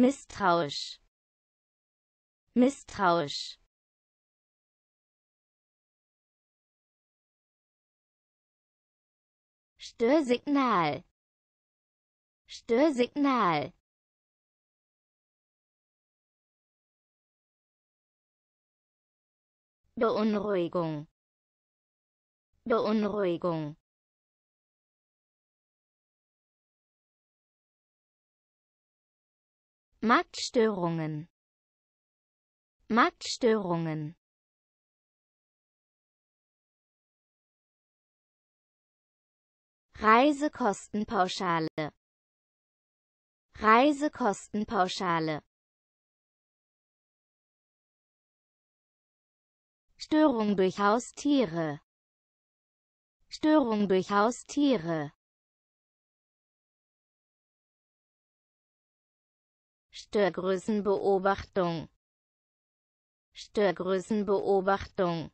misstrauisch. Misstrauisch. Störsignal. Störsignal. Beunruhigung. Beunruhigung Marktstörungen. Marktstörungen. Reisekostenpauschale. Reisekostenpauschale. Störung durch Haustiere. Störung durch Haustiere Störgrößenbeobachtung. Störgrößenbeobachtung